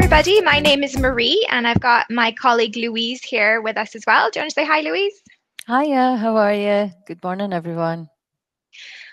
everybody. My name is Marie, and I've got my colleague Louise here with us as well. Do you want to say hi, Louise? Hiya, how are you? Good morning, everyone.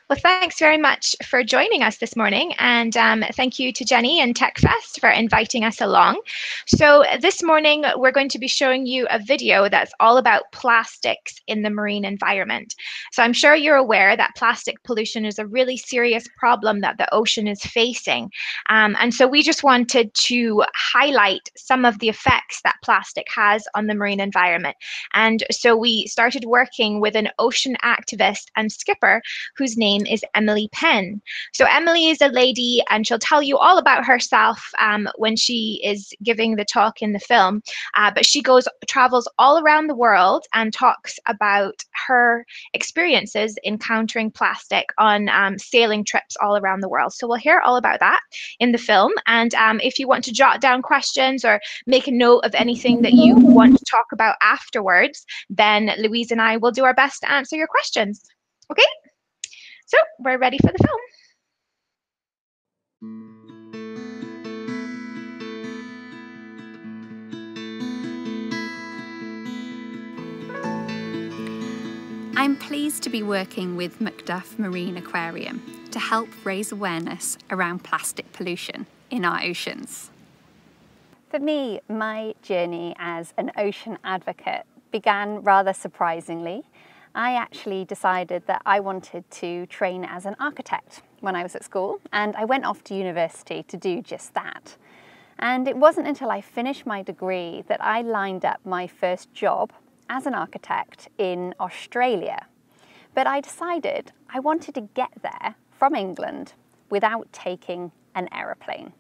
Well, thanks very much for joining us this morning. And um, thank you to Jenny and TechFest for inviting us along. So this morning, we're going to be showing you a video that's all about plastics in the marine environment. So I'm sure you're aware that plastic pollution is a really serious problem that the ocean is facing. Um, and so we just wanted to highlight some of the effects that plastic has on the marine environment. And so we started working with an ocean activist and skipper whose name is Emily Penn. So Emily is a lady, and she'll tell you all about herself um, when she is giving the talk in the film. Uh, but she goes travels all around the world and talks about her experiences encountering plastic on um, sailing trips all around the world. So we'll hear all about that in the film. And um, if you want to jot down questions or make a note of anything that you want to talk about afterwards, then Louise and I will do our best to answer your questions. Okay? So we're ready for the film. I'm pleased to be working with Macduff Marine Aquarium to help raise awareness around plastic pollution in our oceans. For me, my journey as an ocean advocate began rather surprisingly I actually decided that I wanted to train as an architect when I was at school, and I went off to university to do just that. And it wasn't until I finished my degree that I lined up my first job as an architect in Australia. But I decided I wanted to get there from England without taking an aeroplane.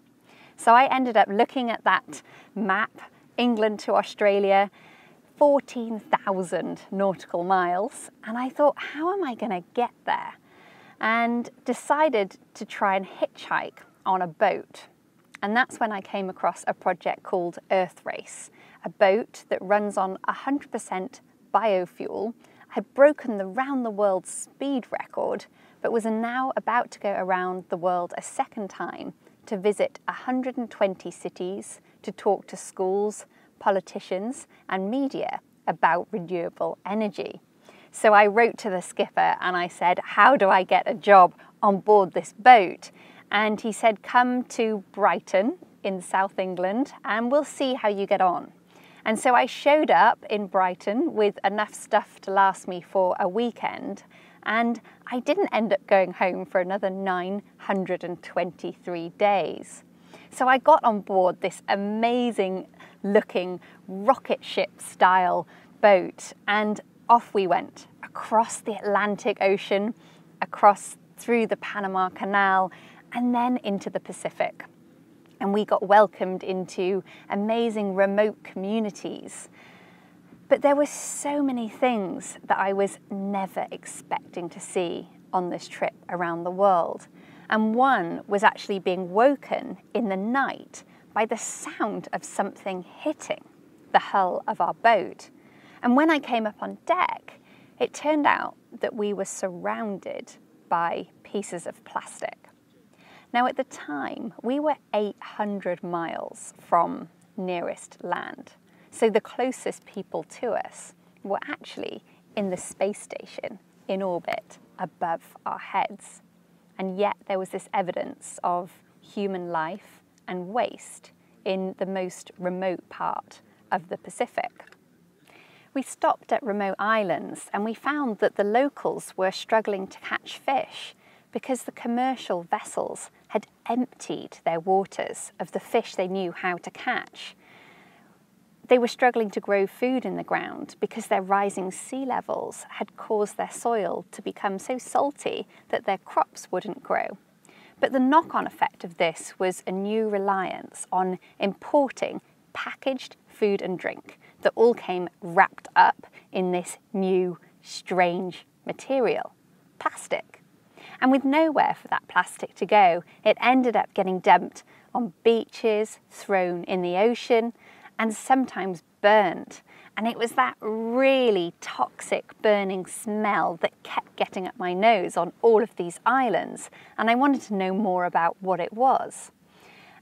So I ended up looking at that map, England to Australia, 14,000 nautical miles. And I thought, how am I going to get there? And decided to try and hitchhike on a boat. And that's when I came across a project called Earthrace, a boat that runs on 100% biofuel, had broken the round the world speed record, but was now about to go around the world a second time to visit 120 cities, to talk to schools, politicians and media about renewable energy. So I wrote to the skipper and I said, How do I get a job on board this boat? And he said, Come to Brighton in South England and we'll see how you get on. And so I showed up in Brighton with enough stuff to last me for a weekend. And I didn't end up going home for another 923 days. So I got on board this amazing looking rocket ship style boat and off we went across the Atlantic Ocean, across through the Panama Canal, and then into the Pacific. And we got welcomed into amazing remote communities. But there were so many things that I was never expecting to see on this trip around the world. And one was actually being woken in the night by the sound of something hitting the hull of our boat. And when I came up on deck, it turned out that we were surrounded by pieces of plastic. Now, at the time, we were 800 miles from nearest land. So the closest people to us were actually in the space station in orbit above our heads. And yet there was this evidence of human life and waste in the most remote part of the Pacific. We stopped at remote islands and we found that the locals were struggling to catch fish because the commercial vessels had emptied their waters of the fish they knew how to catch. They were struggling to grow food in the ground because their rising sea levels had caused their soil to become so salty that their crops wouldn't grow. But the knock on effect of this was a new reliance on importing packaged food and drink that all came wrapped up in this new, strange material plastic. And with nowhere for that plastic to go, it ended up getting dumped on beaches, thrown in the ocean, and sometimes burned. And it was that really toxic burning smell that kept getting up my nose on all of these islands. And I wanted to know more about what it was.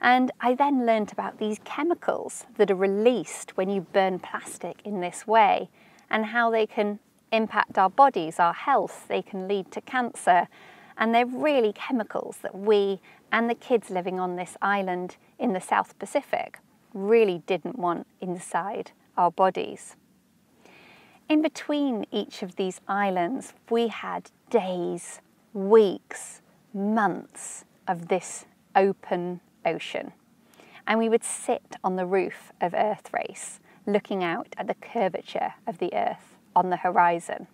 And I then learnt about these chemicals that are released when you burn plastic in this way and how they can impact our bodies, our health, they can lead to cancer. And they're really chemicals that we and the kids living on this island in the South Pacific really didn't want inside our bodies. In between each of these islands, we had days, weeks, months of this open ocean. And we would sit on the roof of Earthrace, looking out at the curvature of the Earth on the horizon.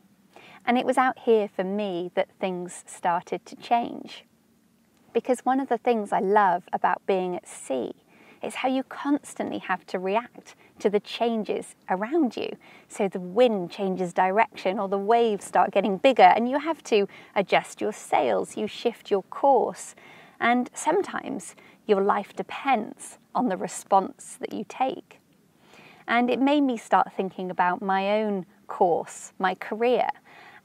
And it was out here for me that things started to change. Because one of the things I love about being at sea is how you constantly have to react to the changes around you. So the wind changes direction or the waves start getting bigger and you have to adjust your sails, you shift your course. And sometimes your life depends on the response that you take. And it made me start thinking about my own course, my career.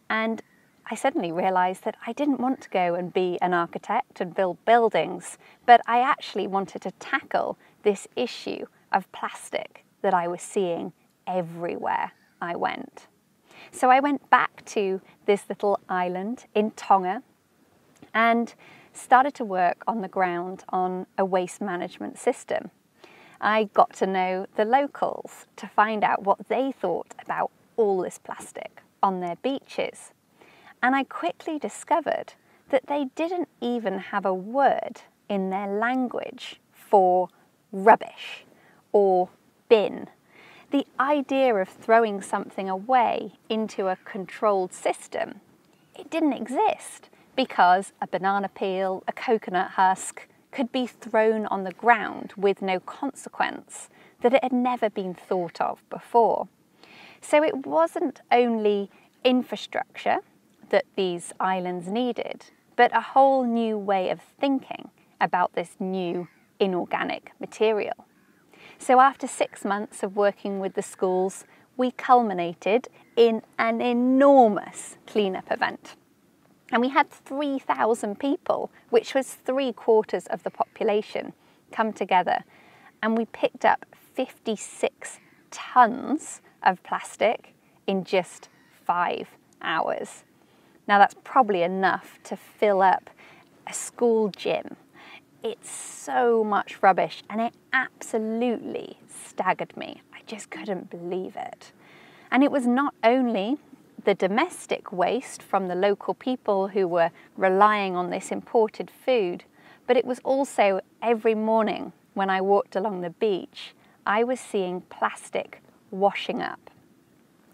And I suddenly realised that I didn't want to go and be an architect and build buildings, but I actually wanted to tackle this issue of plastic that I was seeing everywhere I went. So I went back to this little island in Tonga and started to work on the ground on a waste management system. I got to know the locals to find out what they thought about all this plastic on their beaches. And I quickly discovered that they didn't even have a word in their language for rubbish or bin. The idea of throwing something away into a controlled system, it didn't exist because a banana peel, a coconut husk could be thrown on the ground with no consequence, that it had never been thought of before. So it wasn't only infrastructure that these islands needed, but a whole new way of thinking about this new inorganic material. So after six months of working with the schools, we culminated in an enormous cleanup event. And we had 3,000 people, which was three quarters of the population, come together. And we picked up 56 tonnes of plastic in just five hours. Now, that's probably enough to fill up a school gym. It's so much rubbish, and it absolutely staggered me. I just couldn't believe it. And it was not only the domestic waste from the local people who were relying on this imported food, but it was also every morning when I walked along the beach, I was seeing plastic washing up.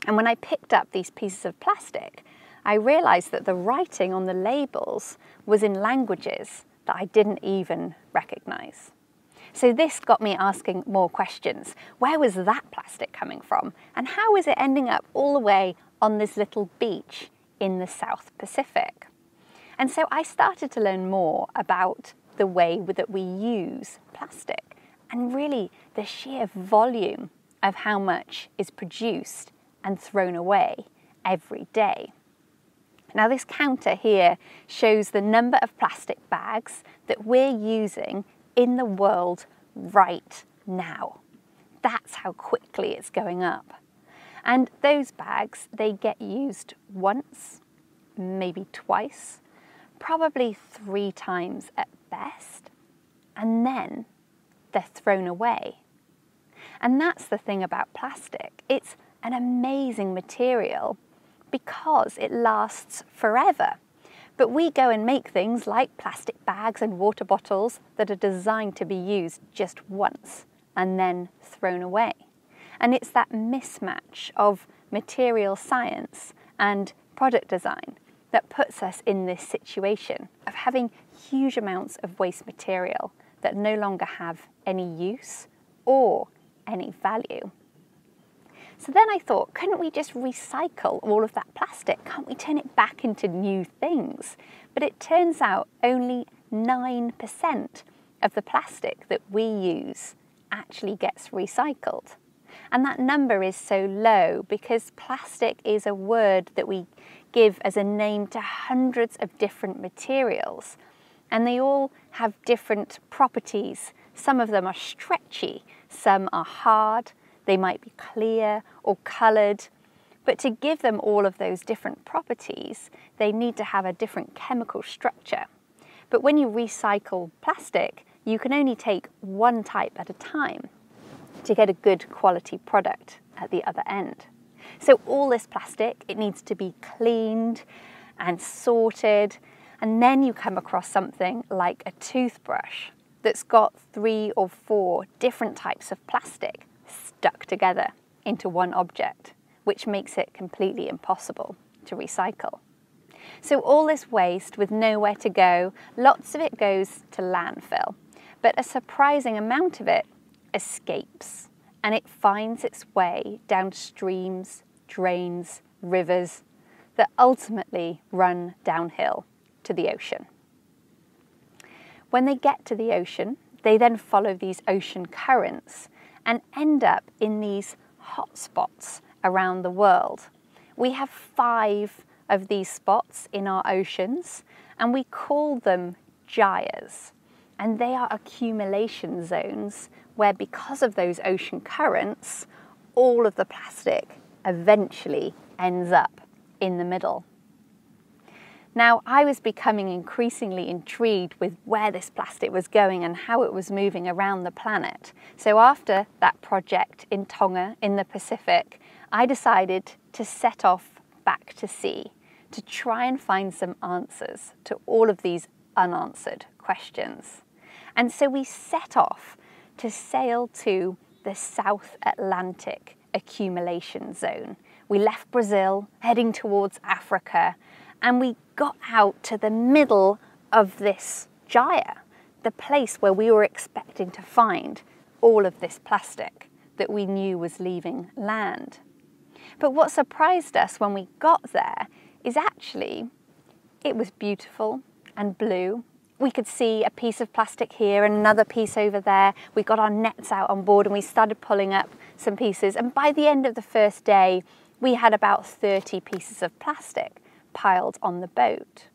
And when I picked up these pieces of plastic, I realized that the writing on the labels was in languages that I didn't even recognize. So this got me asking more questions. Where was that plastic coming from? And how is it ending up all the way on this little beach in the South Pacific? And so I started to learn more about the way that we use plastic and really the sheer volume of how much is produced and thrown away every day. Now this counter here shows the number of plastic bags that we're using in the world right now. That's how quickly it's going up. And those bags, they get used once, maybe twice, probably three times at best, and then they're thrown away. And that's the thing about plastic. It's an amazing material because it lasts forever. But we go and make things like plastic bags and water bottles that are designed to be used just once and then thrown away. And it's that mismatch of material science and product design that puts us in this situation of having huge amounts of waste material that no longer have any use or any value. So then I thought, couldn't we just recycle all of that plastic? Can't we turn it back into new things? But it turns out only 9% of the plastic that we use actually gets recycled. And that number is so low because plastic is a word that we give as a name to hundreds of different materials. And they all have different properties Some of them are stretchy, some are hard, they might be clear or coloured. But to give them all of those different properties, they need to have a different chemical structure. But when you recycle plastic, you can only take one type at a time to get a good quality product at the other end. So all this plastic, it needs to be cleaned and sorted, and then you come across something like a toothbrush that's got three or four different types of plastic stuck together into one object, which makes it completely impossible to recycle. So all this waste with nowhere to go, lots of it goes to landfill, but a surprising amount of it escapes and it finds its way down streams, drains, rivers that ultimately run downhill to the ocean. When they get to the ocean, they then follow these ocean currents and end up in these hotspots around the world. We have five of these spots in our oceans and we call them gyres. And they are accumulation zones where, because of those ocean currents, all of the plastic eventually ends up in the middle. Now, I was becoming increasingly intrigued with where this plastic was going and how it was moving around the planet. So, after that project in Tonga in the Pacific, I decided to set off back to sea to try and find some answers to all of these unanswered questions. And so we set off to sail to the South Atlantic accumulation zone. We left Brazil, heading towards Africa, and we got out to the middle of this gyre, the place where we were expecting to find all of this plastic that we knew was leaving land. But what surprised us when we got there is actually it was beautiful and blue. We could see a piece of plastic here and another piece over there. We got our nets out on board and we started pulling up some pieces. And by the end of the first day, we had about 30 pieces of plastic piled on the boat.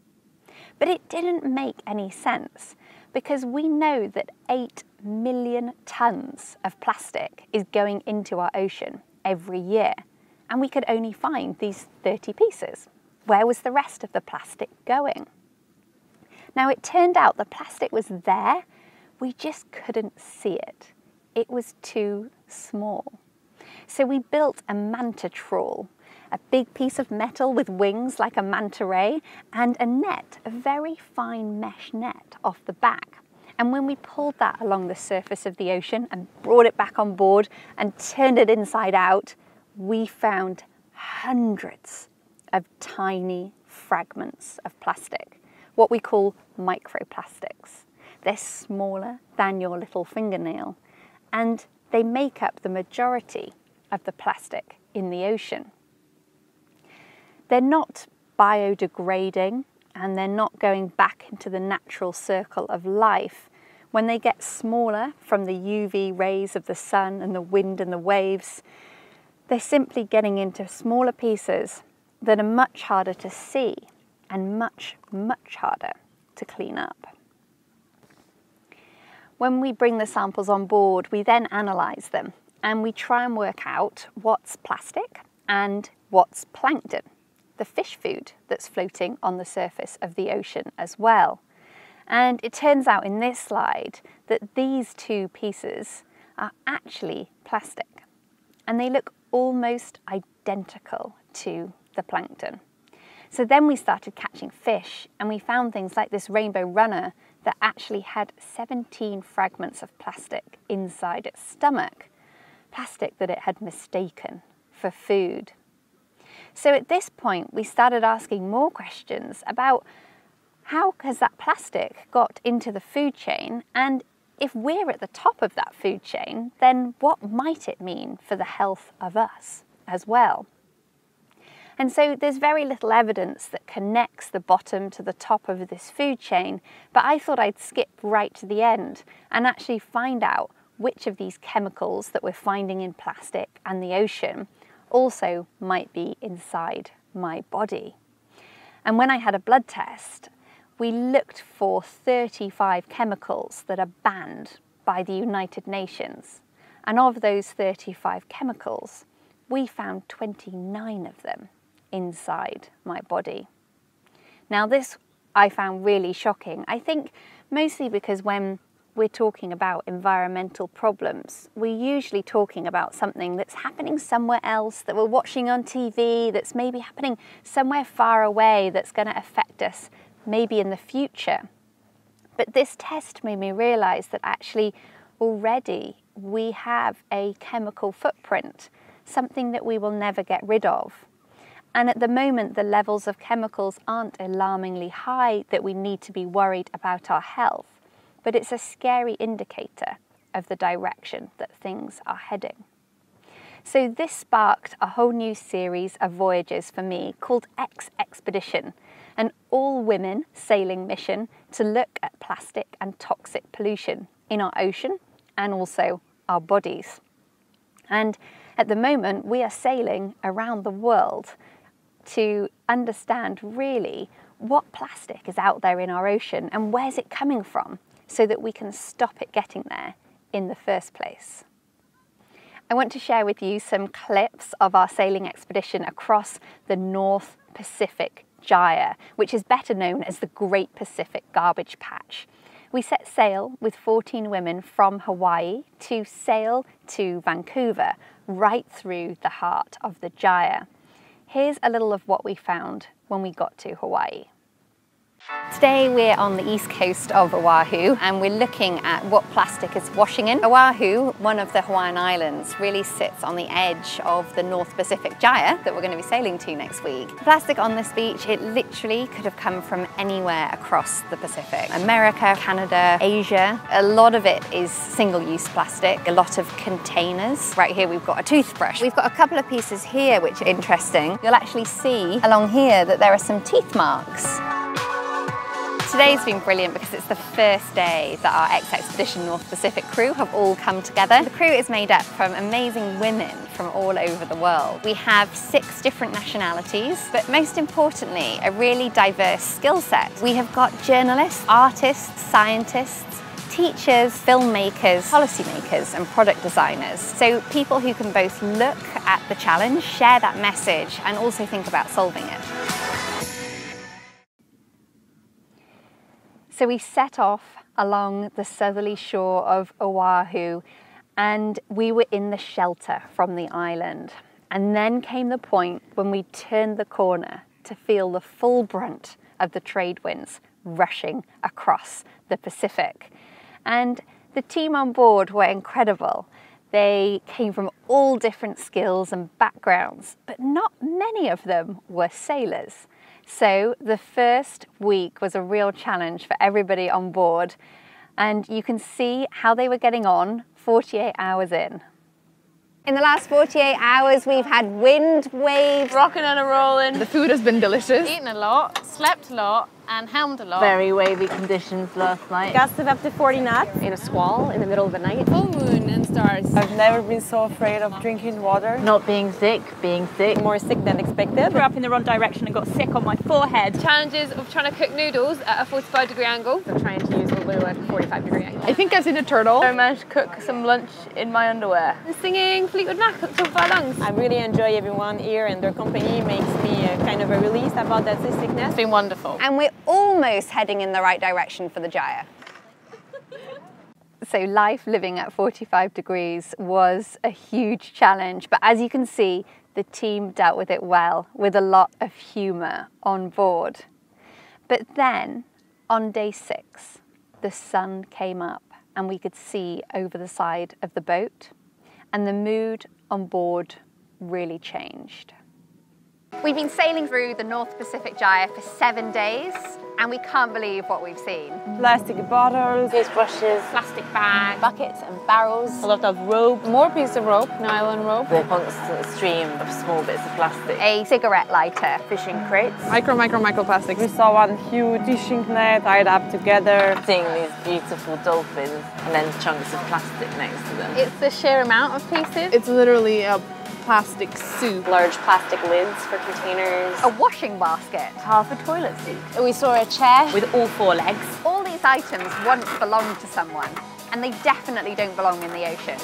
But it didn't make any sense because we know that 8 million tonnes of plastic is going into our ocean every year, and we could only find these 30 pieces. Where was the rest of the plastic going? Now, it turned out the plastic was there, we just couldn't see it. It was too small. So we built a manta trawl a big piece of metal with wings like a manta ray, and a net, a very fine mesh net off the back. And when we pulled that along the surface of the ocean and brought it back on board and turned it inside out, we found hundreds of tiny fragments of plastic, what we call microplastics. They're smaller than your little fingernail, and they make up the majority of the plastic in the ocean. They're not biodegrading and they're not going back into the natural circle of life. When they get smaller from the UV rays of the sun and the wind and the waves, they're simply getting into smaller pieces that are much harder to see and much, much harder to clean up. When we bring the samples on board, we then analyse them and we try and work out what's plastic and what's plankton the fish food that's floating on the surface of the ocean as well. And it turns out in this slide that these two pieces are actually plastic and they look almost identical to the plankton. So then we started catching fish and we found things like this rainbow runner that actually had 17 fragments of plastic inside its stomach, plastic that it had mistaken for food. So at this point, we started asking more questions about how has that plastic got into the food chain and if we're at the top of that food chain, then what might it mean for the health of us as well? And so there's very little evidence that connects the bottom to the top of this food chain, but I thought I'd skip right to the end and actually find out which of these chemicals that we're finding in plastic and the ocean also might be inside my body. And when I had a blood test, we looked for 35 chemicals that are banned by the United Nations. And of those 35 chemicals, we found 29 of them inside my body. Now, this I found really shocking. I think mostly because when we're talking about environmental problems, we're usually talking about something that's happening somewhere else, that we're watching on TV, that's maybe happening somewhere far away, that's going to affect us maybe in the future. But this test made me realize that actually already we have a chemical footprint, something that we will never get rid of. And at the moment, the levels of chemicals aren't alarmingly high that we need to be worried about our health, but it's a scary indicator of the direction that things are heading. So this sparked a whole new series of voyages for me called eXXpedition, an all women sailing mission to look at plastic and toxic pollution in our ocean and also our bodies. And at the moment, we are sailing around the world to understand really what plastic is out there in our ocean and where's it coming from so that we can stop it getting there in the first place. I want to share with you some clips of our sailing expedition across the North Pacific Gyre, which is better known as the Great Pacific Garbage Patch. We set sail with 14 women from Hawaii to sail to Vancouver, right through the heart of the Gyre. Here's a little of what we found when we got to Hawaii. Today we're on the east coast of Oahu and we're looking at what plastic is washing in. Oahu, one of the Hawaiian islands, really sits on the edge of the North Pacific Gyre that we're going to be sailing to next week. Plastic on this beach, it literally could have come from anywhere across the Pacific. America, Canada, Asia. A lot of it is single-use plastic, a lot of containers. Right here we've got a toothbrush. We've got a couple of pieces here which are interesting. You'll actually see along here that there are some teeth marks. Today's been brilliant because it's the first day that our eXXpedition North Pacific crew have all come together. The crew is made up from amazing women from all over the world. We have six different nationalities, but most importantly, a really diverse skill set. We have got journalists, artists, scientists, teachers, filmmakers, policymakers and product designers. So people who can both look at the challenge, share that message and also think about solving it. So we set off along the southerly shore of Oahu and we were in the shelter from the island. And then came the point when we turned the corner to feel the full brunt of the trade winds rushing across the Pacific. And the team on board were incredible. They came from all different skills and backgrounds, but not many of them were sailors. So the first week was a real challenge for everybody on board and you can see how they were getting on 48 hours in. In the last 48 hours, we've had wind, waves, rocking and a rolling. The food has been delicious. Eaten a lot, slept a lot, and helmed a lot. Very wavy conditions last night. Gusts of up to 40 knots. In a squall in the middle of the night. Full moon and stars. I've never been so afraid of drinking water. Not being sick, being sick. More sick than expected. Threw up in the wrong direction and got sick on my forehead. Challenges of trying to cook noodles at a 45 degree angle. Of trying to use the loo at a 45 degree angle. I think I've seen a turtle. I managed to cook some lunch in my underwear. And singing Fleetwood Mac up top of our lungs. I really enjoy everyone here and their company makes me uh, kind of a release about that seasickness. It's been wonderful. And we're almost heading in the right direction for the Gyre. so life living at 45 degrees was a huge challenge, but as you can see, the team dealt with it well, with a lot of humour on board. But then, on day six, the sun came up and we could see over the side of the boat, and the mood on board really changed. We've been sailing through the North Pacific Gyre for seven days and we can't believe what we've seen. Plastic bottles, toothbrushes, plastic bags, buckets and barrels, a lot of rope, more pieces of rope, nylon ah. rope, the constant stream of small bits of plastic, a cigarette lighter, fishing crates, micro, micro, microplastics. We saw one huge fishing net tied up together. Seeing these beautiful dolphins and then chunks of plastic next to them. It's the sheer amount of pieces. It's literally a plastic soup. Large plastic lids for containers. A washing basket. Half a toilet seat. We saw a chair with all four legs. All these these items once belonged to someone, and they definitely don't belong in the ocean.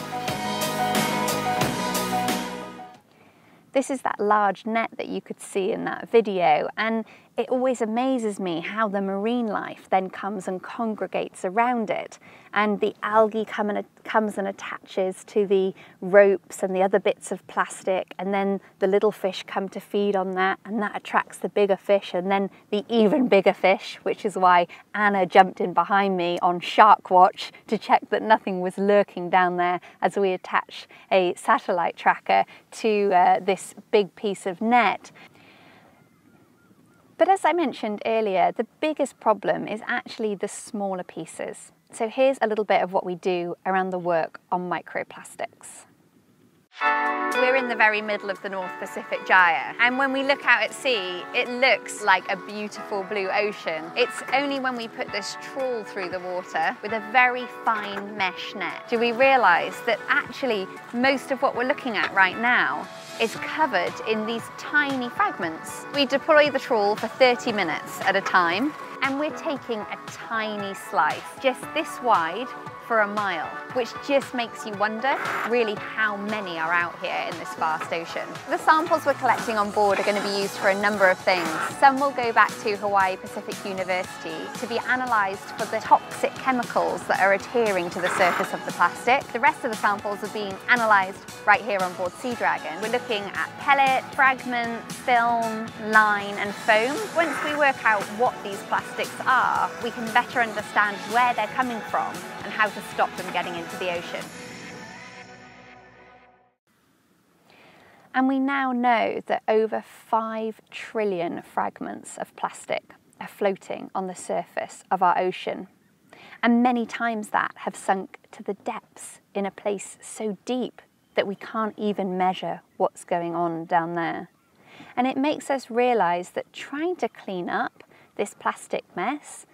This is that large net that you could see in that video, and it always amazes me how the marine life then comes and congregates around it. And the algae come and, comes and attaches to the ropes and the other bits of plastic, and then the little fish come to feed on that, and that attracts the bigger fish, and then the even bigger fish, which is why Anna jumped in behind me on Shark Watch to check that nothing was lurking down there as we attach a satellite tracker to uh, this big piece of net. But as I mentioned earlier, the biggest problem is actually the smaller pieces. So here's a little bit of what we do around the work on microplastics. We're in the very middle of the North Pacific Gyre, and when we look out at sea, it looks like a beautiful blue ocean. It's only when we put this trawl through the water with a very fine mesh net do we realise that actually most of what we're looking at right now is covered in these tiny fragments. We deploy the trawl for 30 minutes at a time, and we're taking a tiny slice, just this wide, for a mile, which just makes you wonder really how many are out here in this vast ocean. The samples we're collecting on board are going to be used for a number of things. Some will go back to Hawaii Pacific University to be analysed for the toxic chemicals that are adhering to the surface of the plastic. The rest of the samples are being analysed right here on board Sea Dragon. We're looking at pellet, fragments, film, line and foam. Once we work out what these plastics are, we can better understand where they're coming from and how to stop them getting into the ocean. And we now know that over 5 trillion fragments of plastic are floating on the surface of our ocean. And many times that have sunk to the depths in a place so deep that we can't even measure what's going on down there. And it makes us realise that trying to clean up this plastic mess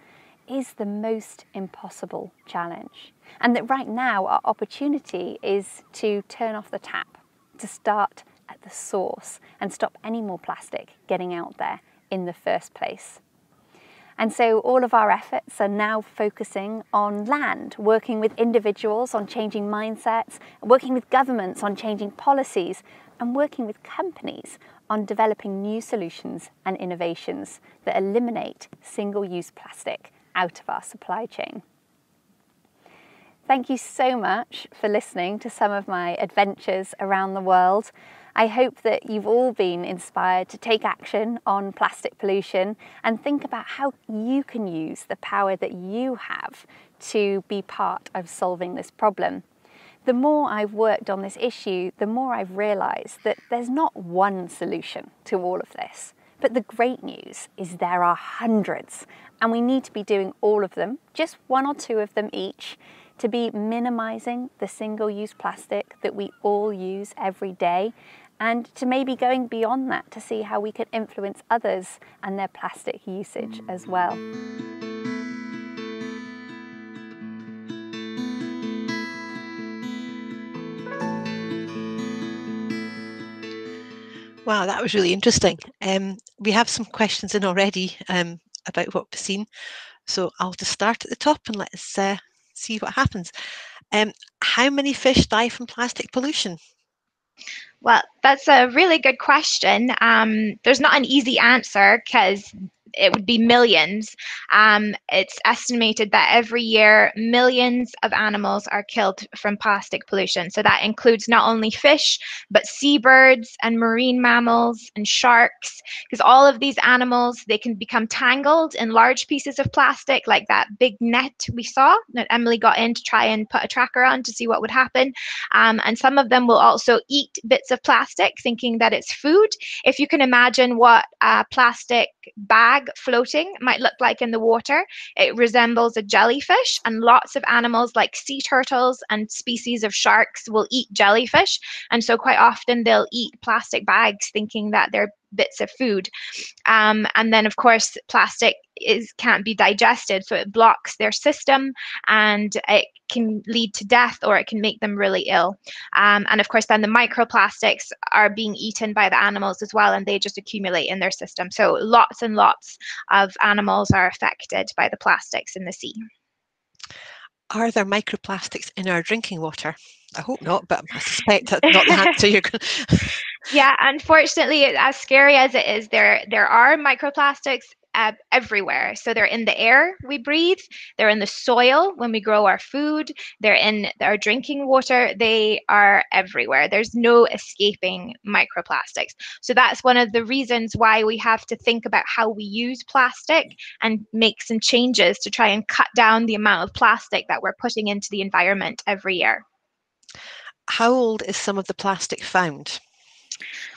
is the most impossible challenge. And that right now our opportunity is to turn off the tap, to start at the source and stop any more plastic getting out there in the first place. And so all of our efforts are now focusing on land, working with individuals on changing mindsets, working with governments on changing policies, and working with companies on developing new solutions and innovations that eliminate single-use plastic out of our supply chain. Thank you so much for listening to some of my adventures around the world. I hope that you've all been inspired to take action on plastic pollution and think about how you can use the power that you have to be part of solving this problem. The more I've worked on this issue, the more I've realised that there's not one solution to all of this. But the great news is there are hundreds, and we need to be doing all of them, just one or two of them each, to be minimising the single-use plastic that we all use every day and to maybe going beyond that to see how we can influence others and their plastic usage as well. Wow, that was really interesting. Um, we have some questions in already um, about what we've seen. So I'll just start at the top and let's uh, see what happens. Um, how many fish die from plastic pollution? Well, that's a really good question. Um, there's not an easy answer because it would be millions. Um, it's estimated that every year millions of animals are killed from plastic pollution. So that includes not only fish, but seabirds and marine mammals and sharks, because all of these animals, they can become tangled in large pieces of plastic, like that big net we saw that Emily got in to try and put a tracker on to see what would happen. Um, and some of them will also eat bits of plastic, thinking that it's food. If you can imagine what a plastic bag floating might look like in the water. It resembles a jellyfish, and lots of animals like sea turtles and species of sharks will eat jellyfish. And so, quite often, they'll eat plastic bags thinking that they're bits of food. Um, and then, of course, plastic is can't be digested, so it blocks their system, and it can lead to death or it can make them really ill. Um, and of course, then the microplastics are being eaten by the animals as well, and they just accumulate in their system. So lots and lots of animals are affected by the plastics in the sea. Are there microplastics in our drinking water? I hope not, but I suspect that's not the answer you're going Yeah, unfortunately, as scary as it is, there there are microplastics uh, everywhere. So they're in the air we breathe, they're in the soil when we grow our food, they're in our drinking water, they are everywhere. There's no escaping microplastics. So that's one of the reasons why we have to think about how we use plastic and make some changes to try and cut down the amount of plastic that we're putting into the environment every year. How old is some of the plastic found?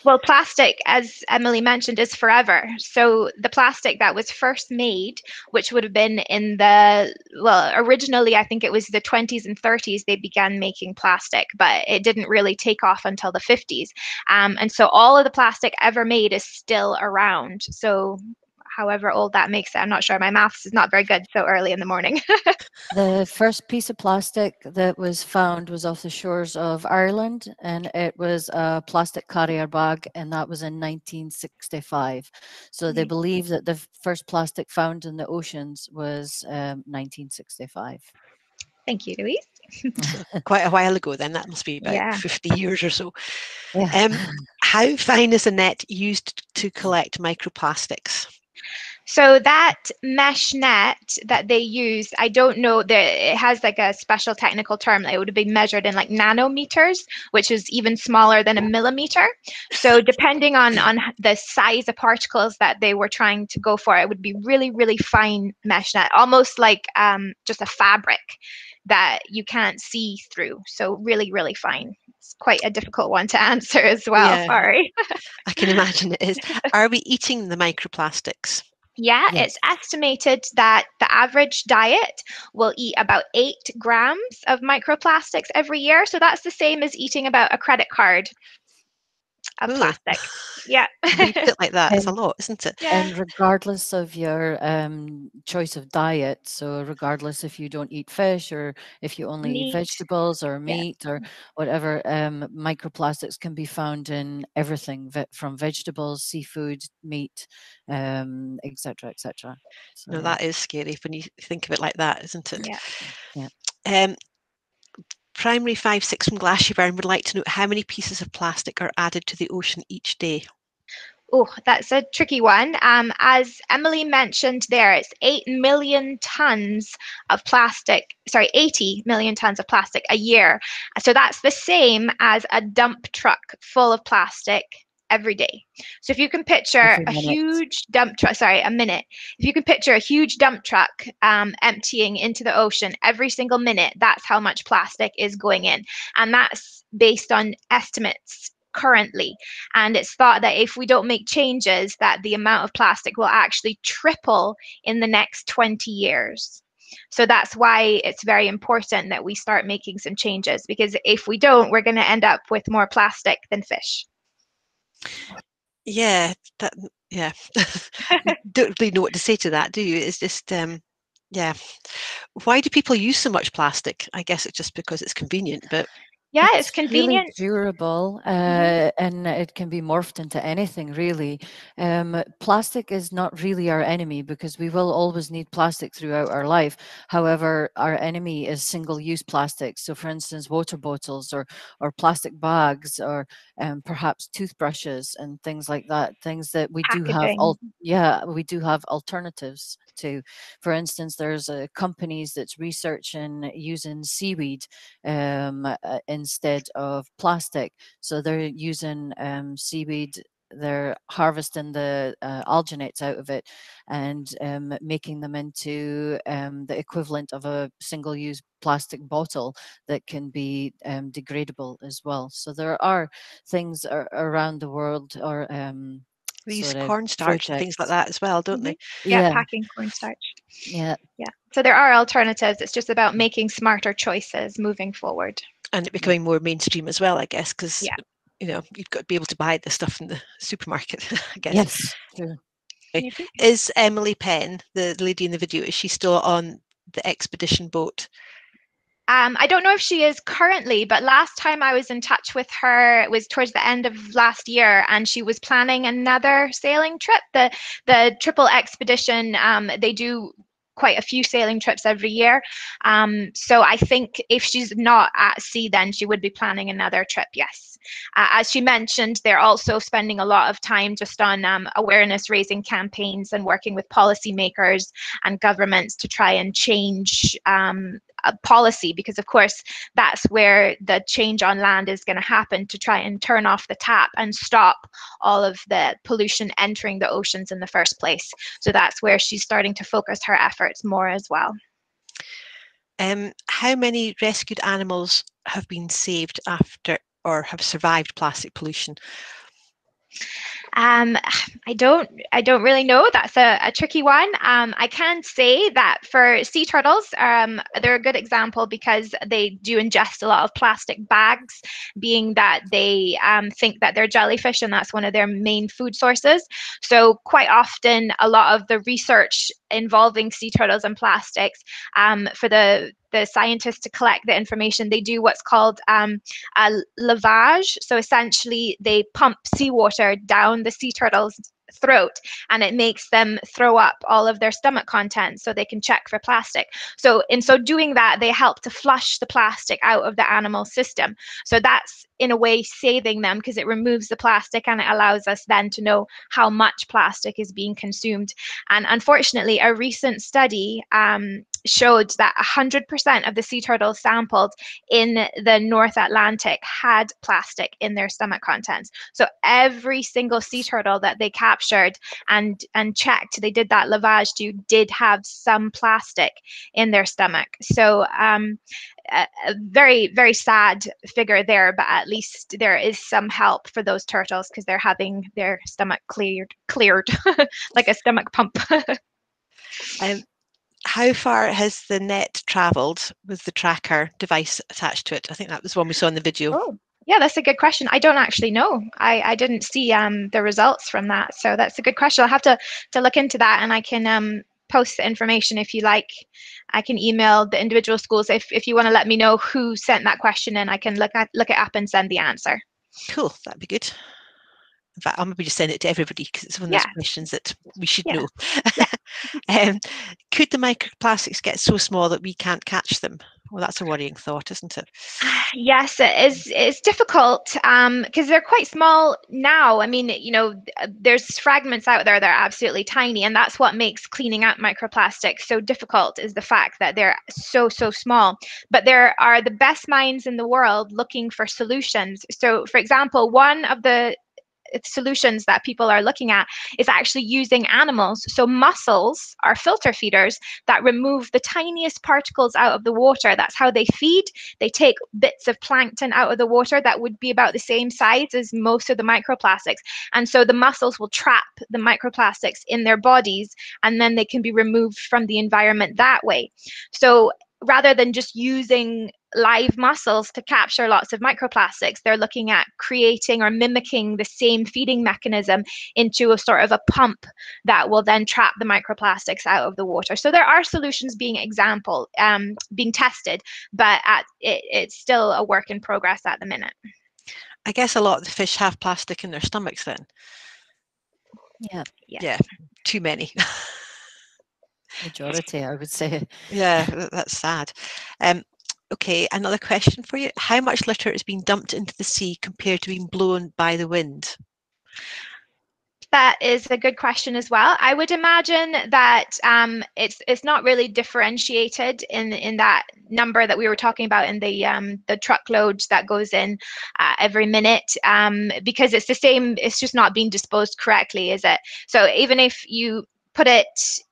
Well, plastic, as Emily mentioned, is forever. So the plastic that was first made, which would have been in the, well, originally I think it was the 20s and 30s, they began making plastic, but it didn't really take off until the 50s. Um, and so all of the plastic ever made is still around. So however old that makes it. I'm not sure. My maths is not very good so early in the morning. the first piece of plastic that was found was off the shores of Ireland, and it was a plastic carrier bag, and that was in 1965. So they believe that the first plastic found in the oceans was um, 1965. Thank you, Louise. Quite a while ago, then that must be about Yeah. 50 years or so. Yeah. Um, how fine is a net used to collect microplastics? So that mesh net that they use, I don't know that it has like a special technical term. It would be measured in like nanometers, which is even smaller than a millimeter. So depending on on the size of particles that they were trying to go for, it would be really really fine mesh net, almost like um, just a fabric that you can't see through. So really really fine. It's quite a difficult one to answer as well. Yeah. Sorry. I can imagine it is. Are we eating the microplastics? Yeah, Yes. it's estimated that the average diet will eat about eight grams of microplastics every year. So that's the same as eating about a credit card of Ooh. plastic. Yeah. We eat it like that. It's a lot, isn't it? yeah. And regardless of your um, choice of diet, so regardless if you don't eat fish or if you only Meat. eat vegetables or Yeah. meat or whatever, um, microplastics can be found in everything from vegetables, seafood, meat, um, etc., etc. No, So, that is scary when you think of it like that, isn't it? Yeah. Yeah. Um, Primary 5 6 from Glashieburn would like to know how many pieces of plastic are added to the ocean each day. Oh, that's a tricky one. Um, as Emily mentioned there, it's 8 million tons of plastic, sorry, 80 million tons of plastic a year. So that's the same as a dump truck full of plastic every day. So if you can picture a huge dump truck, sorry, a minute. If you can picture a huge dump truck um, emptying into the ocean every single minute, that's how much plastic is going in. And that's based on estimates currently and it's thought that if we don't make changes that the amount of plastic will actually triple in the next 20 years so that's why it's very important that we start making some changes because if we don't we're going to end up with more plastic than fish Yeah, that yeah. Don't really know what to say to that, do you? It's just um yeah. Why do people use so much plastic? I guess it's just because it's convenient, but yeah it's, really convenient durable, uh, Mhm. and it can be morphed into anything really. Um, plastic is not really our enemy because we will always need plastic throughout our life. However, our enemy is single-use plastic. So, for instance, water bottles or or plastic bags or um, perhaps toothbrushes and things like that. Things that we do have. Al- yeah, we do have alternatives to. For instance, there's uh, companies that's researching using seaweed um, uh, instead of plastic. So they're using um, seaweed. They're harvesting the uh, alginates out of it and um, making them into um, the equivalent of a single-use plastic bottle that can be um, degradable as well. So there are things ar- around the world, or um, they use cornstarch and things like that as well, don't they? yeah, Yeah, packing cornstarch yeah. yeah so there are alternatives it's just about making smarter choices moving forward And it becoming more mainstream as well, I guess, because Yeah. you know, you've got to be able to buy the stuff in the supermarket, I guess. Yes. true. Is Emily Penn, the lady in the video, is she still on the expedition boat? Um, I don't know if she is currently, but last time I was in touch with her it was towards the end of last year, and she was planning another sailing trip. The the Triple Expedition, um, they do quite a few sailing trips every year. Um, so I think if she's not at sea, then she would be planning another trip. Yes. Uh, as she mentioned, they're also spending a lot of time just on um, awareness raising campaigns and working with policymakers and governments to try and change policy because of course that's where the change on land is going to happen to try and turn off the tap and stop all of the pollution entering the oceans in the first place. So that's where she's starting to focus her efforts more as well. Um, how many rescued animals have been saved after or have survived plastic pollution um, I don't, I don't really know. That's a, a tricky one. Um, I can say that for sea turtles, um, they're a good example because they do ingest a lot of plastic bags, being that they um, think that they're jellyfish and that's one of their main food sources. So quite often, a lot of the research involving sea turtles and plastics um, for the the scientists to collect the information, they do what's called um, a lavage. So essentially, they pump seawater down the sea turtle's throat and it makes them throw up all of their stomach contents so they can check for plastic. So in so doing that, they help to flush the plastic out of the animal system. So that's in a way saving them because it removes the plastic and it allows us then to know how much plastic is being consumed. And unfortunately, a recent study um, showed that 100% of the sea turtles sampled in the North Atlantic had plastic in their stomach contents. So every single sea turtle that they captured and and checked, they did that lavage to, did have some plastic in their stomach. So um, a, very very sad figure there, but at least there is some help for those turtles because they're having their stomach cleared cleared like a stomach pump. um, how far has the net travelled with the tracker device attached to it? I think that was one we saw in the video. Oh, yeah, that's a good question. I don't actually know. I, I didn't see um, the results from that. So that's a good question. I'll have to, to look into that and I can um, post the information if you like. I can email the individual schools if, if you want to let me know who sent that question and I can look at look it up and send the answer. Cool, that'd be good. In fact, I'll maybe just send it to everybody because it's one of Yeah. those questions that we should Yeah. know. um, could the microplastics get so small that we can't catch them? Well, that's a worrying thought, isn't it? Ah, yes, it is. It's difficult um, because they're quite small now. I mean, you know, uh, there's fragments out there that are absolutely tiny, and that's what makes cleaning out microplastics so difficult. Is the fact that they're so so small. But there are the best minds in the world looking for solutions. So, for example, one of the solutions that people are looking at is actually using animals. So mussels are filter feeders that remove the tiniest particles out of the water. That's how they feed. They take bits of plankton out of the water that would be about the same size as most of the microplastics. And so the mussels will trap the microplastics in their bodies and then they can be removed from the environment that way. So rather than just using live mussels to capture lots of microplastics, they're looking at creating or mimicking the same feeding mechanism into a sort of a pump that will then trap the microplastics out of the water. So there are solutions being example um, being tested, but at, it, it's still a work in progress at the minute. I guess a lot of the fish have plastic in their stomachs then. Yeah, Yeah. Yeah, too many. majority, I would say. yeah, that's sad. Um, okay, another question for you. How much litter is being dumped into the sea compared to being blown by the wind? That is a good question as well. I would imagine that um, it's it's not really differentiated in in that number that we were talking about in the um, the truckloads that goes in uh, every minute um, because it's the same. It's just not being disposed correctly, is it? So even if you put it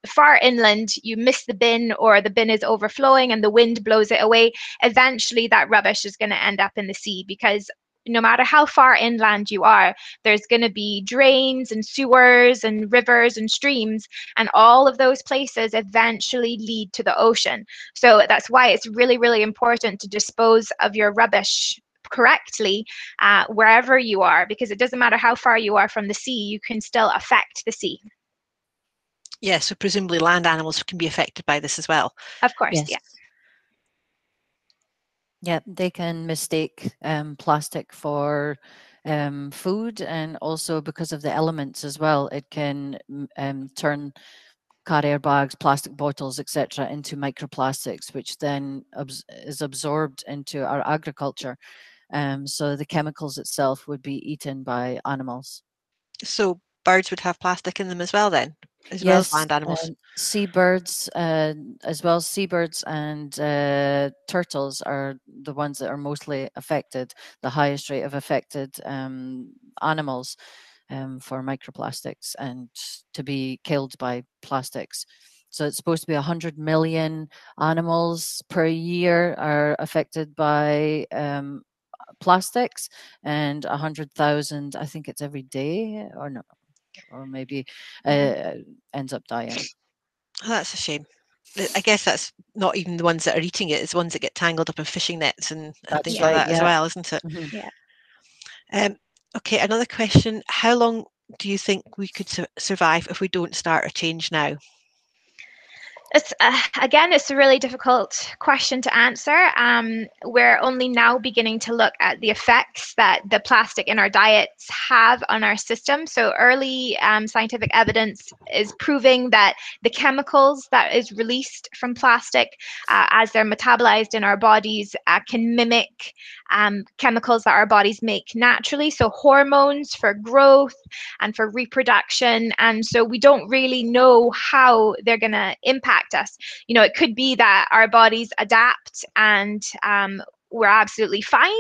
far inland, you miss the bin or the bin is overflowing and the wind blows it away, eventually that rubbish is going to end up in the sea because no matter how far inland you are, there's going to be drains and sewers and rivers and streams, and all of those places eventually lead to the ocean. So that's why it's really, really important to dispose of your rubbish correctly uh, wherever you are, because it doesn't matter how far you are from the sea, you can still affect the sea. Yeah, so presumably land animals can be affected by this as well. Of course, Yes. yeah. Yeah, they can mistake um, plastic for um, food, and also because of the elements as well, it can um, turn carrier bags, plastic bottles, etc., into microplastics, which then abs- is absorbed into our agriculture. Um, so the chemicals itself would be eaten by animals. So birds would have plastic in them as well then, as well as land animals. um, seabirds, uh, as well as seabirds and uh, turtles are the ones that are mostly affected, the highest rate of affected um, animals um, for microplastics and to be killed by plastics. So it's supposed to be 100 million animals per year are affected by um, plastics and 100,000, I think it's every day or no, or maybe uh, ends up dying. Oh, that's a shame. I- I guess that's not even the ones that are eating it; it's the ones that get tangled up in fishing nets and, and things right, like that as well, isn't it? Mhm. Yeah. Um, okay, another question: How long do you think we could su- survive if we don't start a change now? It's uh, again, it's a really difficult question to answer. Um, we're only now beginning to look at the effects that the plastic in our diets have on our system. So early um, scientific evidence is proving that the chemicals that is released from plastic, uh, as they're metabolized in our bodies, uh, can mimic um, chemicals that our bodies make naturally. So hormones for growth and for reproduction. And so we don't really know how they're going to impact us. You know, it could be that our bodies adapt and um, we're absolutely fine.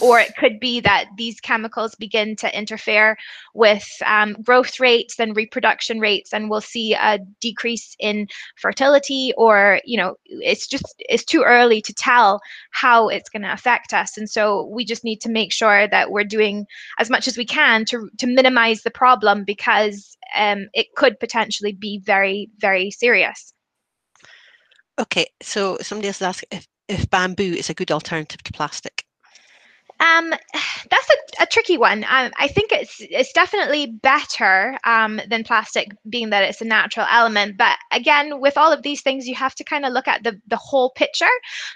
Or it could be that these chemicals begin to interfere with um, growth rates and reproduction rates, and we'll see a decrease in fertility. Or, you know, it's just it's too early to tell how it's going to affect us. And so we just need to make sure that we're doing as much as we can to to minimize the problem because um, it could potentially be very very serious. Okay, so somebody else asked if, if bamboo is a good alternative to plastic. Um, that's a, a tricky one. Um, I think it's it's definitely better um, than plastic, being that it's a natural element. But again, with all of these things, you have to kind of look at the the whole picture.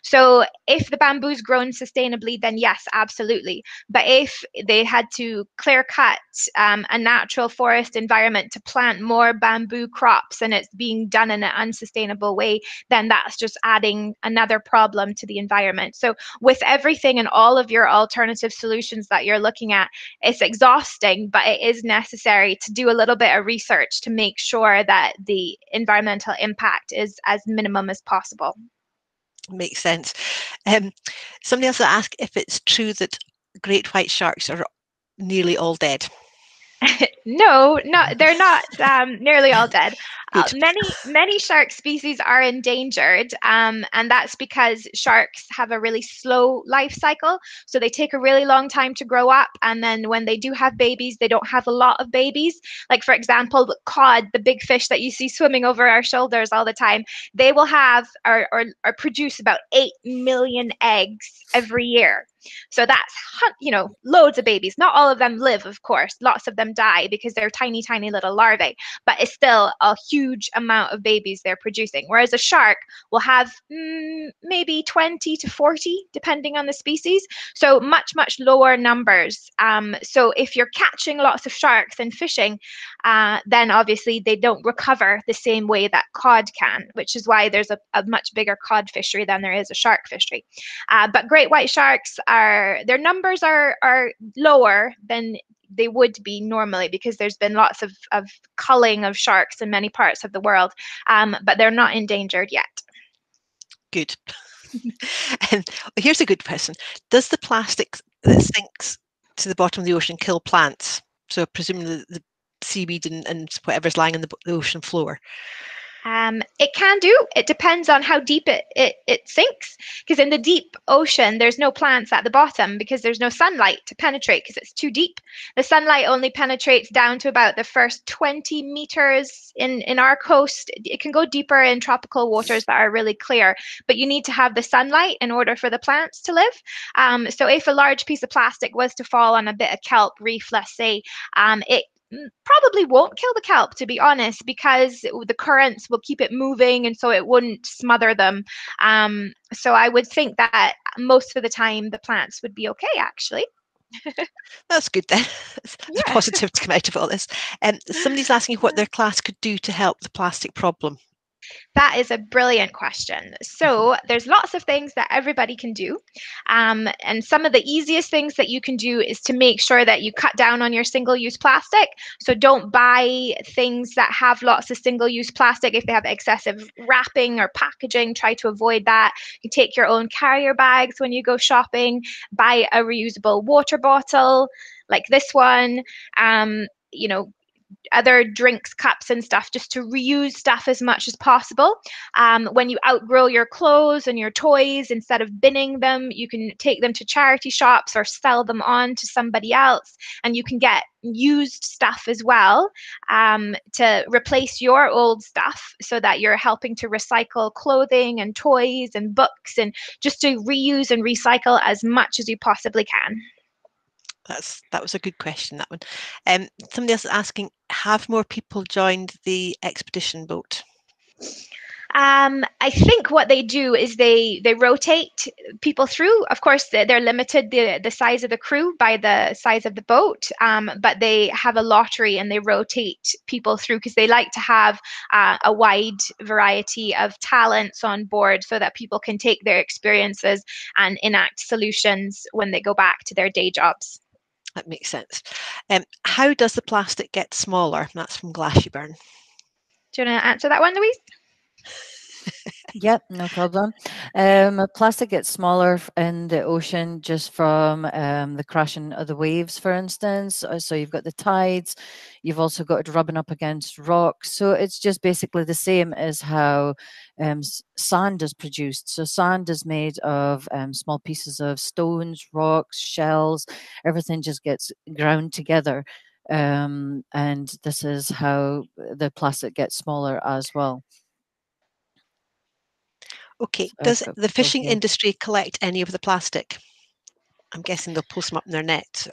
So if the bamboo's grown sustainably, then yes, absolutely. But if they had to clear cut um, a natural forest environment to plant more bamboo crops and it's being done in an unsustainable way, then that's just adding another problem to the environment. So with everything and all of your alternative solutions that you're looking at, it's exhausting, but it is necessary to do a little bit of research to make sure that the environmental impact is as minimum as possible. Makes sense. Um, somebody else asked if it's true that great white sharks are nearly all dead. no, no, they're not um, nearly all dead. Uh, many many shark species are endangered, um, and that's because sharks have a really slow life cycle. So they take a really long time to grow up, and then when they do have babies, they don't have a lot of babies. Like for example, the cod, the big fish that you see swimming over our shoulders all the time, they will have or or, or produce about eight million eggs every year. So that's you know loads of babies. Not all of them live, of course. Lots of them die because they're tiny, tiny little larvae. But it's still a huge amount of babies they're producing. Whereas a shark will have mm, maybe 20 to 40, depending on the species. So much, much lower numbers. Um, so if you're catching lots of sharks and fishing, uh, then obviously they don't recover the same way that cod can, which is why there's a, a much bigger cod fishery than there is a shark fishery. Uh, but great white sharks are their numbers are are lower than they would be normally because there's been lots of, of culling of sharks in many parts of the world, um, but they're not endangered yet. Good. and here's a good question: Does the plastic that sinks to the bottom of the ocean kill plants? So presumably the, the seaweed and, and whatever's lying on the, the ocean floor. Um, it can do. It depends on how deep it, it, it sinks. Because in the deep ocean, there's no plants at the bottom because there's no sunlight to penetrate because it's too deep. The sunlight only penetrates down to about the first 20 meters in, in our coast. It can go deeper in tropical waters that are really clear, but you need to have the sunlight in order for the plants to live. Um, so if a large piece of plastic was to fall on a bit of kelp reef, let's say, um, it probably won't kill the kelp to be honest because the currents will keep it moving and so it wouldn't smother them. Um, so i would think that most of the time the plants would be okay actually. That's good then. It's yeah. positive to come out of all this. Um, somebody's asking what their class could do to help the plastic problem that is a brilliant question. So mm-hmm. there's lots of things that everybody can do. Um, and some of the easiest things that you can do is to make sure that you cut down on your single-use plastic. So don't buy things that have lots of single-use plastic. If they have excessive wrapping or packaging, try to avoid that. You take your own carrier bags when you go shopping. Buy a reusable water bottle like this one. Um, you know, other drinks cups and stuff just to reuse stuff as much as possible. Um, when you outgrow your clothes and your toys instead of binning them you can take them to charity shops or sell them on to somebody else and you can get used stuff as well um, to replace your old stuff so that you're helping to recycle clothing and toys and books and just to reuse and recycle as much as you possibly can that's that was a good question. That one. Um, somebody else is asking: Have more people joined the expedition boat? Um, I think what they do is they they rotate people through. Of course, they're limited the the size of the crew by the size of the boat, um, but they have a lottery and they rotate people through because they like to have uh, a wide variety of talents on board so that people can take their experiences and enact solutions when they go back to their day jobs. That makes sense. Um, how does the plastic get smaller? That's from Glashieburn. Do you want to answer that one, Louise? Yep, no problem. Um, plastic gets smaller in the ocean just from um, the crashing of the waves, for instance. Uh, so you've got the tides, you've also got it rubbing up against rocks. So it's just basically the same as how um, sand is produced. So sand is made of um, small pieces of stones, rocks, shells, everything just gets ground together. Um, and this is how the plastic gets smaller as well. Okay, does the fishing industry collect any of the plastic? I'm guessing they'll post them up in their nets.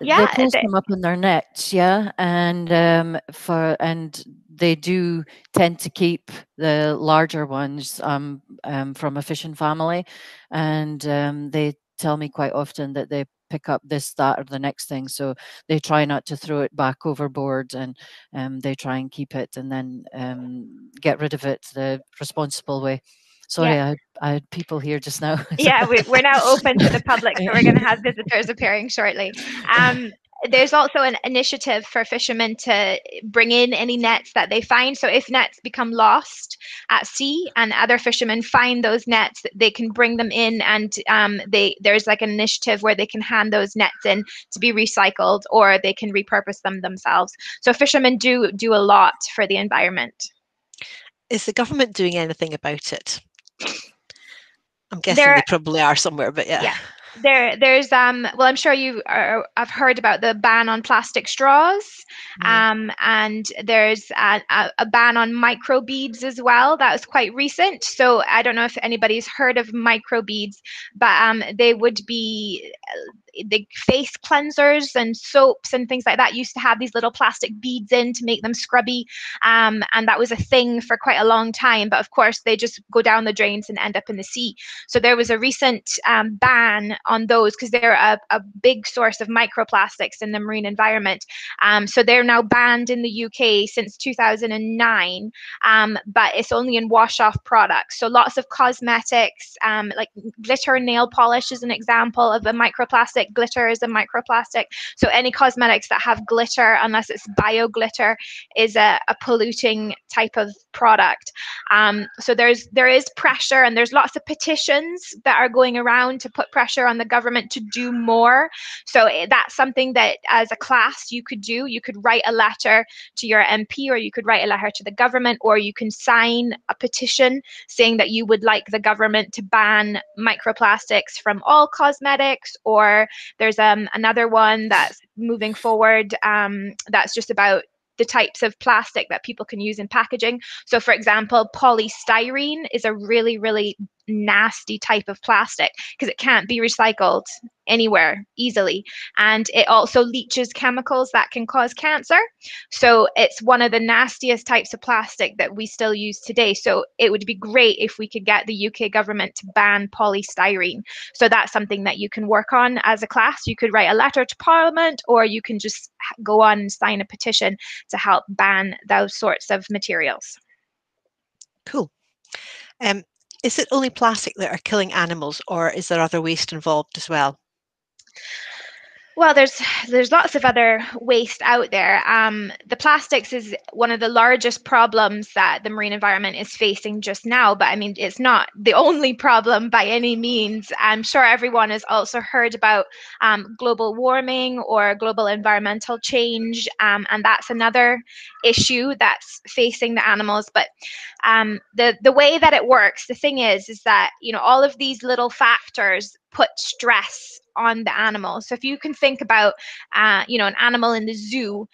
Yeah, they post they, them up in their nets, yeah, and um, for and they do tend to keep the larger ones um, um, from a fishing family, and um, they tell me quite often that they pick up this, that, or the next thing. So they try not to throw it back overboard, and um, they try and keep it, and then um, get rid of it the responsible way. Sorry, yeah. I, I, had people here just now. yeah, we, are now open to the public, so we're going to have visitors appearing shortly. Um, there's also an initiative for fishermen to bring in any nets that they find. So if nets become lost at sea and other fishermen find those nets, they can bring them in, and um, they there's like an initiative where they can hand those nets in to be recycled, or they can repurpose them themselves. So fishermen do do a lot for the environment. Is the government doing anything about it? I'm guessing there, they probably are somewhere, but yeah. Yeah. There, there's um. Well, I'm sure you are, have heard about the ban on plastic straws, mm. um, and there's a, a, a ban on microbeads as well. That was quite recent. So I don't know if anybody's heard of microbeads, but um, they would be the face cleansers and soaps and things like that used to have these little plastic beads in to make them scrubby. Um, and that was a thing for quite a long time. But of course, they just go down the drains and end up in the sea. So there was a recent um, ban on those because they're a, a, big source of microplastics in the marine environment. Um, so they're now banned in the UK since 2009, um, but it's only in wash off products. So lots of cosmetics, um, like glitter nail polish is an example of a microplastic plastic. Glitter is a microplastic. So any cosmetics that have glitter, unless it's bio glitter, is a, a polluting type of product. Um, so there's there is pressure, and there's lots of petitions that are going around to put pressure on the government to do more. So eh, that's something that, as a class, you could do. You could write a letter to your MP, or you could write a letter to the government, or you can sign a petition saying that you would like the government to ban microplastics from all cosmetics. Or there's um, another one that's moving forward um, that's just about the types of plastic that people can use in packaging. So, for example, polystyrene is a really, really nasty type of plastic because it can't be recycled anywhere easily. And it also leaches chemicals that can cause cancer. So, it's one of the nastiest types of plastic that we still use today. So, it would be great if we could get the UK government to ban polystyrene. So, that's something that you can work on as a class. You could write a letter to Parliament or you can just go on and sign a petition to help ban those sorts of materials. Cool. Um, is it only plastic that are killing animals, or is there other waste involved as well? Well, there's there's lots of other waste out there. Um, the plastics is one of the largest problems that the marine environment is facing just now. But I mean, it's not the only problem by any means. I'm sure everyone has also heard about um, global warming or global environmental change, um, and that's another issue that's facing the animals. But um, the the way that it works, the thing is, is that you know all of these little factors put stress on the animal. So if you can think about, uh, you know, an animal in the zoo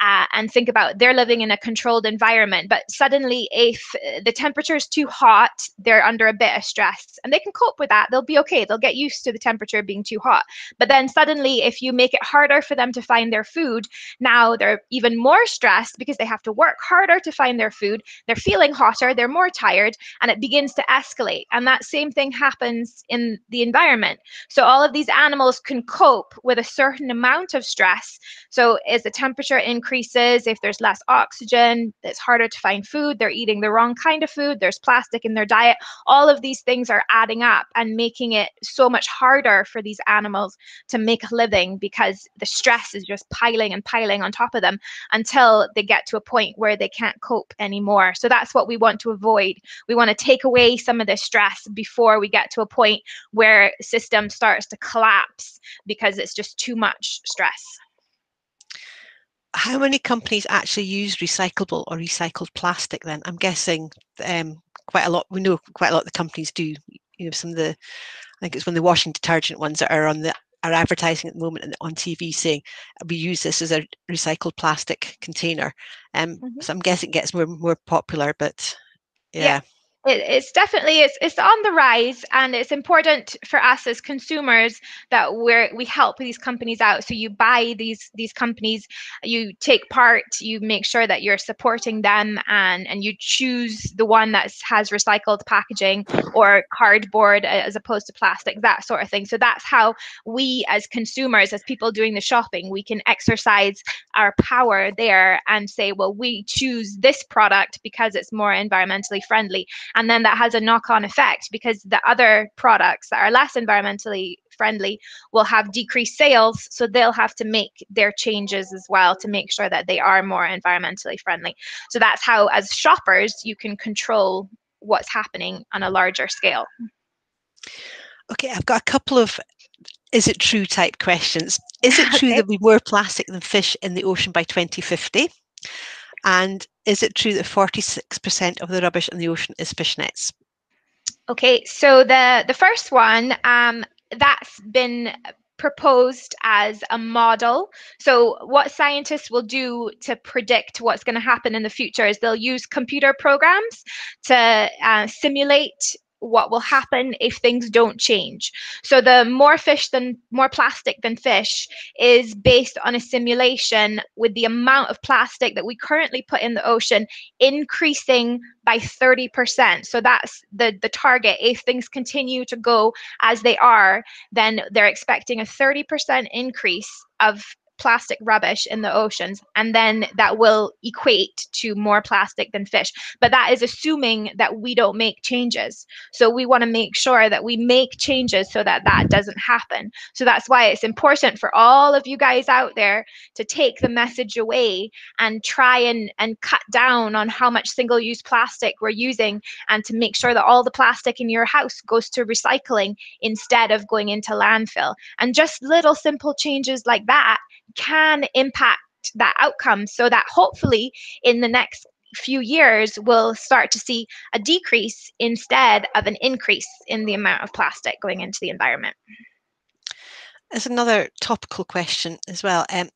uh, and think about they're living in a controlled environment, but suddenly if uh, the temperature is too hot, they're under a bit of stress and they can cope with that. They'll be okay. They'll get used to the temperature being too hot. But then suddenly, if you make it harder for them to find their food, now they're even more stressed because they have to work harder to find their food. They're feeling hotter, they're more tired, and it begins to escalate. And that same thing happens in the environment. So all of these animals can cope with a certain amount of stress. So as the temperature increases, increases, if there's less oxygen, it's harder to find food, they're eating the wrong kind of food, there's plastic in their diet. All of these things are adding up and making it so much harder for these animals to make a living because the stress is just piling and piling on top of them until they get to a point where they can't cope anymore. So that's what we want to avoid. We want to take away some of the stress before we get to a point where system starts to collapse because it's just too much stress how many companies actually use recyclable or recycled plastic then? I'm guessing um, quite a lot, we know quite a lot of the companies do, you know, some of the, I think it's one of the washing detergent ones that are on the, are advertising at the moment on TV saying we use this as a recycled plastic container. Um, mm-hmm. So I'm guessing it gets more more popular, but yeah. yeah it, it's definitely it's, it's on the rise and it's important for us as consumers that we're we help these companies out. So you buy these these companies you take part you make sure that you're supporting them and and you choose the one that has recycled packaging or cardboard as opposed to plastic that sort of thing. So that's how we as consumers as people doing the shopping we can exercise our power there and say well we choose this product because it's more environmentally friendly and then that has a knock on effect because the other products that are less environmentally friendly will have decreased sales. So they'll have to make their changes as well to make sure that they are more environmentally friendly. So that's how, as shoppers, you can control what's happening on a larger scale. Okay, I've got a couple of is it true type questions. Is it true okay. there'll be more plastic than fish in the ocean by 2050? And is it true that 46% of the rubbish in the ocean is fish nets? Okay, so the, the first one, um, that's been proposed as a model. So, what scientists will do to predict what's going to happen in the future is they'll use computer programs to uh, simulate what will happen if things don't change. So the more fish than more plastic than fish is based on a simulation with the amount of plastic that we currently put in the ocean increasing by 30%. So that's the the target. If things continue to go as they are, then they're expecting a 30% increase of plastic rubbish in the oceans, and then that will equate to more plastic than fish. But that is assuming that we don't make changes. So we want to make sure that we make changes so that that doesn't happen. So that's why it's important for all of you guys out there to take the message away and try and, and cut down on how much single use plastic we're using and to make sure that all the plastic in your house goes to recycling instead of going into landfill. And just little simple changes like that can impact that outcome so that hopefully in the next few years we'll start to see a decrease instead of an increase in the amount of plastic going into the environment. There's another topical question as well. Um,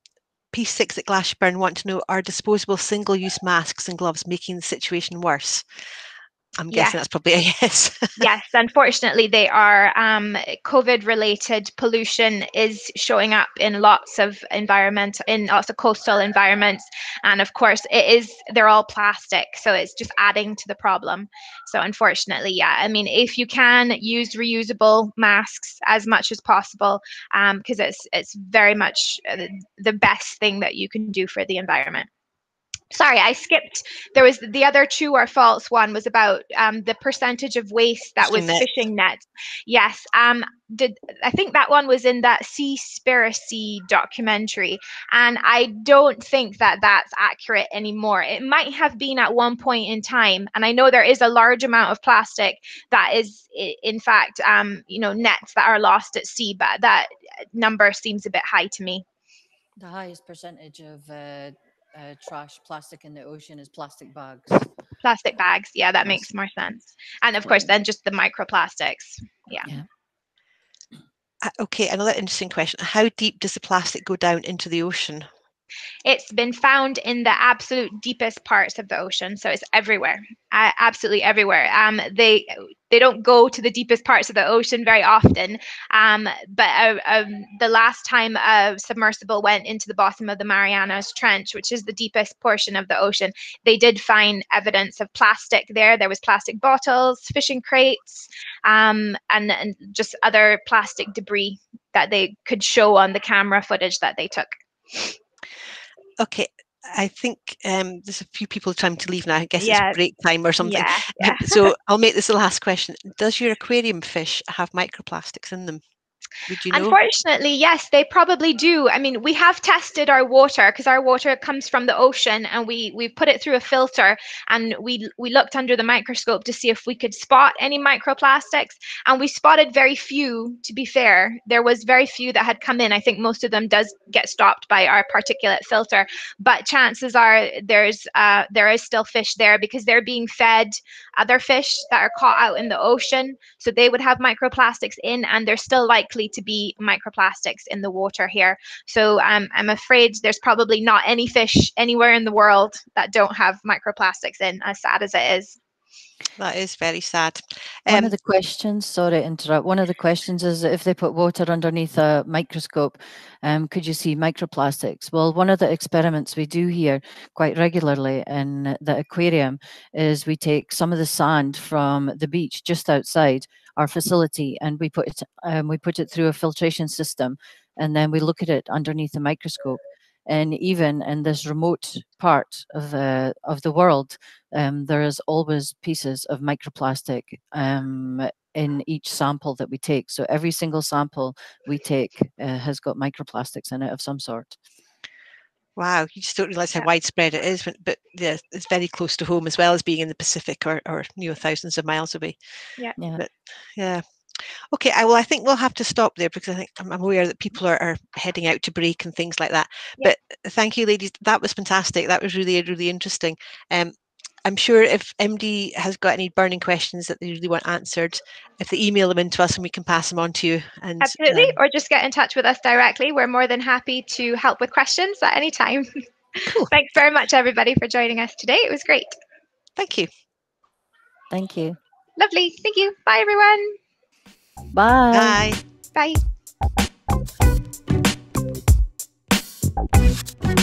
P6 at Glashieburn want to know are disposable single use masks and gloves making the situation worse? I'm guessing yes. that's probably a yes. yes, unfortunately, they are. Um, COVID related pollution is showing up in lots of environment, in lots of coastal environments. And of course, it is, they're all plastic. So it's just adding to the problem. So unfortunately, yeah, I mean, if you can use reusable masks as much as possible, because um, it's, it's very much uh, the best thing that you can do for the environment sorry i skipped. There was the other true or false. One was about um, the percentage of waste that fishing was net. fishing nets. Yes um did i think that one was in that seaspiracy documentary and i don't think that that's accurate anymore. It might have been at one point in time and i know there is a large amount of plastic that is in fact um you know nets that are lost at sea but that number seems a bit high to me. The highest percentage of uh, uh, trash plastic in the ocean is plastic bags. Plastic bags, yeah, that makes more sense. And of course, then just the microplastics. Yeah. yeah. Uh, okay, another interesting question. How deep does the plastic go down into the ocean? It's been found in the absolute deepest parts of the ocean, so it's everywhere, uh, absolutely everywhere. Um, they they don't go to the deepest parts of the ocean very often, um, but uh, um, the last time a submersible went into the bottom of the Marianas Trench, which is the deepest portion of the ocean, they did find evidence of plastic there. There was plastic bottles, fishing crates, um, and, and just other plastic debris that they could show on the camera footage that they took. Okay, I think um, there's a few people trying to leave now. I guess yeah. it's break time or something. Yeah, yeah. so I'll make this the last question. Does your aquarium fish have microplastics in them? You know? Unfortunately, yes, they probably do. I mean, we have tested our water because our water comes from the ocean, and we we put it through a filter, and we we looked under the microscope to see if we could spot any microplastics, and we spotted very few. To be fair, there was very few that had come in. I think most of them does get stopped by our particulate filter, but chances are there's uh, there is still fish there because they're being fed other fish that are caught out in the ocean, so they would have microplastics in, and they're still likely likely to be microplastics in the water here. So um, I'm afraid there's probably not any fish anywhere in the world that don't have microplastics in, as sad as it is. That is very sad. Um, one of the questions, sorry to interrupt, one of the questions is if they put water underneath a microscope, um, could you see microplastics? Well, one of the experiments we do here quite regularly in the aquarium is we take some of the sand from the beach just outside our facility and we put it um, we put it through a filtration system and then we look at it underneath a microscope. And even in this remote part of the of the world um, there is always pieces of microplastic um, in each sample that we take. So every single sample we take uh, has got microplastics in it of some sort Wow, you just don't realize how yeah. widespread it is, but, but yeah, it's very close to home as well as being in the Pacific or, or you know thousands of miles away. Yeah, yeah. But, yeah. Okay, I, well, I think we'll have to stop there because I think I'm aware that people are, are heading out to break and things like that. Yeah. But thank you, ladies. That was fantastic. That was really, really interesting. Um, I'm sure if MD has got any burning questions that they really want answered, if they email them into us and we can pass them on to you. And absolutely, um, or just get in touch with us directly. We're more than happy to help with questions at any time. Cool. Thanks very much, everybody, for joining us today. It was great. Thank you. Thank you. Lovely. Thank you. Bye, everyone. Bye. Bye. Bye.